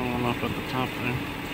small up at the top there.